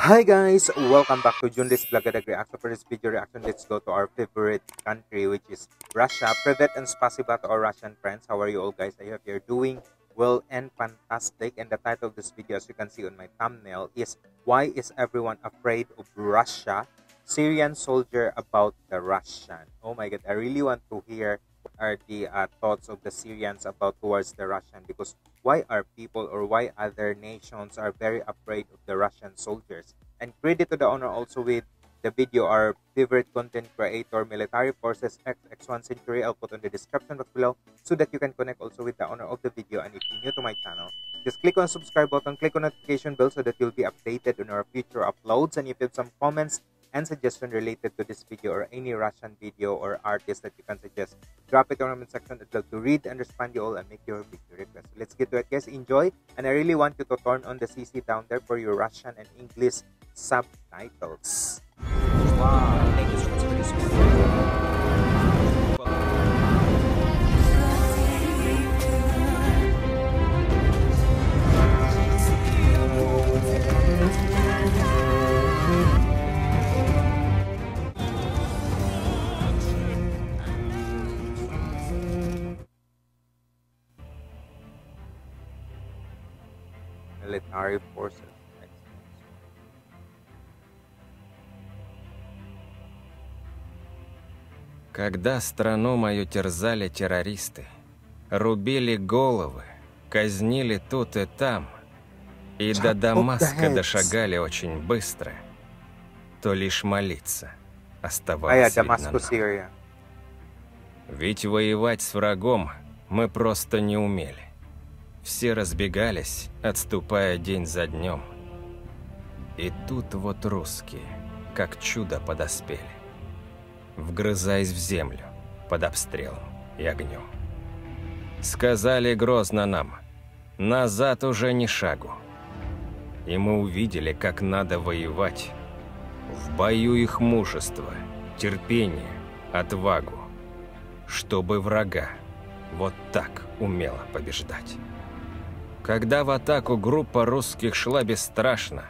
Hi guys, welcome back to Junrys Blagadag Reaction. For this video reaction, let's go to our favorite country which is Russia. Privet and spasiba to our Russian friends. How are you all guys? I hope you're doing well and fantastic. And the title of this video as you can see on my thumbnail is Why is everyone afraid of Russia? Syrian soldier about the Russian. Oh my god, I really want to hear are the uh, thoughts of the Syrians about towards the Russian because why are people or why other nations are very afraid of the Russian soldiers. And credit to the owner also with the video, our favorite content creator, Military Forces XXI Century. I'll put on the description box below so that you can connect also with the owner of the video. And if you're new to my channel, just click on subscribe button, click on notification bell so that you'll be updated on our future uploads. And if you have some comments and suggestion related to this video or any Russian video or artist that you can suggest, drop it in the comment section. I'd love to read and respond you all and make your video request. So let's get to it, guys. Enjoy. And I really want you to turn on the CC down there for your Russian and English subtitles. Wow. Thank you so much for this video. Military forces. Когда страну мою терзали террористы, рубили головы, казнили тут и там, и Chop до Дамаска дошагали очень быстро, то лишь молиться оставалось нам. Syria. Ведь воевать с врагом мы просто не умели. Все разбегались, отступая день за днем. И тут вот русские, как чудо подоспели, вгрызаясь в землю под обстрелом и огнем. Сказали грозно нам, назад уже ни шагу. И мы увидели, как надо воевать. В бою их мужество, терпение, отвагу чтобы врага вот так умело побеждать. Когда в атаку группа русских шла бесстрашно,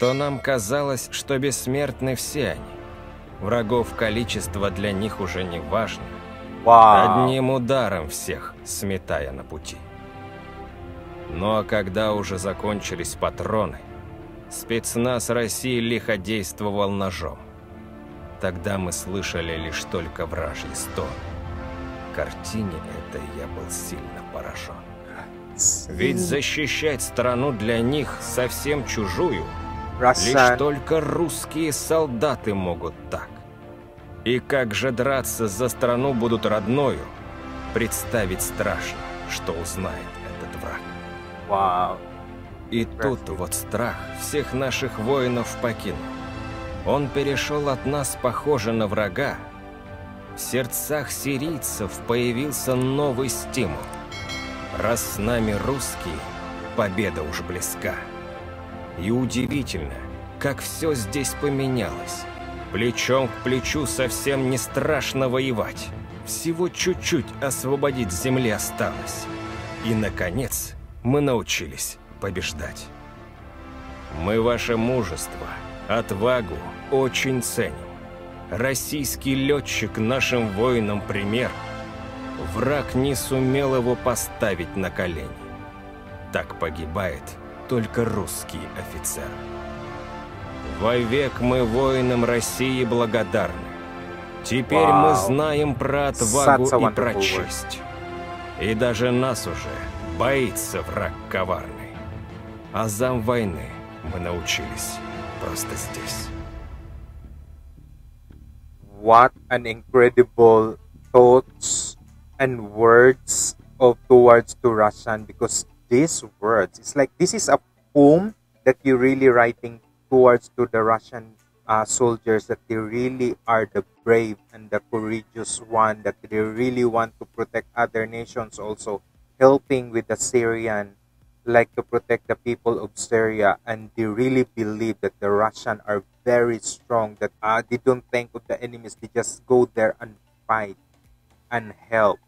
то нам казалось, что бессмертны все они. Врагов количество для них уже не важно, Wow. одним ударом всех сметая на пути. Ну а когда уже закончились патроны, спецназ России лихо действовал ножом. Тогда мы слышали лишь только вражий стон. Картине этой я был сильно поражен. Ведь защищать страну для них совсем чужую Лишь только русские солдаты могут так. И как же драться за страну будут родною, представить страшно, что узнает этот враг. Wow. И тут вот страх всех наших воинов покинул. Он перешел от нас, похоже на врага. В сердцах сирийцев появился новый стимул. Раз с нами русские, победа уж близка. И удивительно, как все здесь поменялось. Плечом к плечу совсем не страшно воевать. Всего чуть-чуть освободить земли осталось. И, наконец, мы научились побеждать. Мы ваше мужество, отвагу очень ценим. Российский летчик нашим воинам пример. Враг не сумел его поставить на колени. Так погибает только русский офицер. Вовек мы воинам России благодарны. Теперь мы Вау. знаем про отвагу и про честь. И даже нас уже боится враг коварный. А зам войны мы научились просто здесь. What an incredible thoughts and words of towards to Russian because these words it's like this is a poem that you're really writing towards to the Russian uh, soldiers that they really are the brave and the courageous one that they really want to protect other nations also helping with the Syrian like to protect the people of Syria. And they really believe that the Russian are very strong that uh, they don't think of the enemies they just go there and fight and help.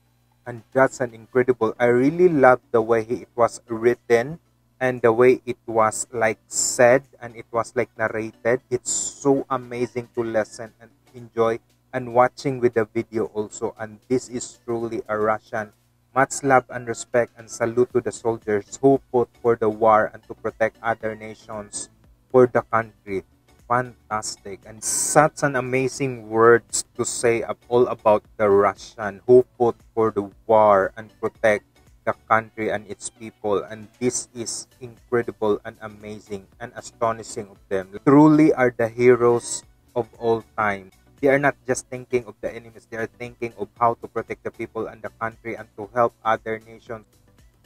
And that's an incredible i really love the way it was written and the way it was like said and it was like narrated. It's so amazing to listen and enjoy and watching with the video also. And this is truly a russian. Much love and respect and salute to the soldiers who fought for the war and to protect other nations for the country fantastic and such an amazing words to say all about the russian who fought for the war and protect the country and its people and this is incredible and amazing and astonishing of them. Truly are the heroes of all time. They are not just thinking of the enemies they are thinking of how to protect the people and the country and to help other nations.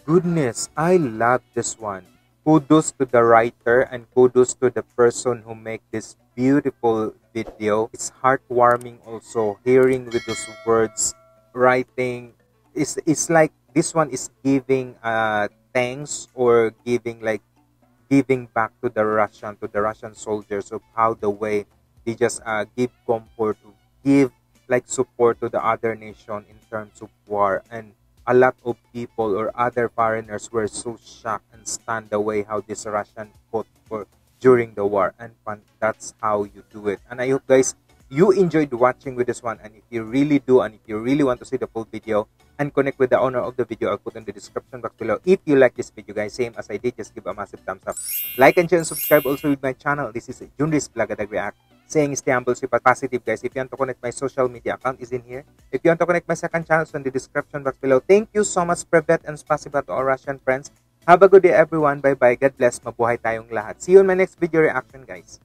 Goodness i love this one kudos to the writer and kudos to the person who make this beautiful video. It's heartwarming also hearing with those words writing. It's, it's like this one is giving uh thanks or giving like giving back to the Russian to the Russian soldiers of how the way they just uh, give comfort give like support to the other nation in terms of war. And a lot of people or other foreigners were so shocked and stunned the way how this Russian fought for during the war. And fun, that's how you do it. And I hope guys you enjoyed watching with this one. And if you really do and if you really want to see the full video and connect with the owner of the video i'll put in the description box below. If you like this video guys same as i did just give a massive thumbs up. Like and share and subscribe also with my channel. This is Junrys Blagadag React saying humble stay positive guys. If you want to connect my social media account is in here. If you want to connect my second channel it's in the description box below. Thank you so much Prevet and spasiba to all Russian friends. Have a good day everyone. Bye bye god bless. Mabuhay tayong lahat. See you in my next video reaction guys